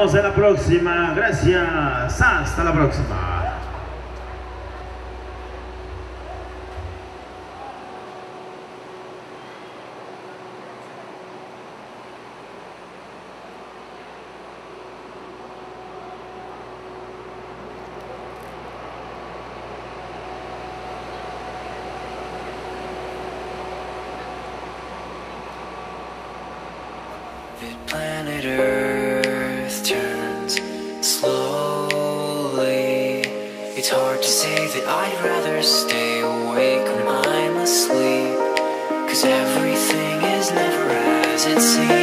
vemos, en la próxima. Gracias. Hasta la próxima. Planet Earth say that I'd rather stay awake mindlessly Cause everything is never as it seems.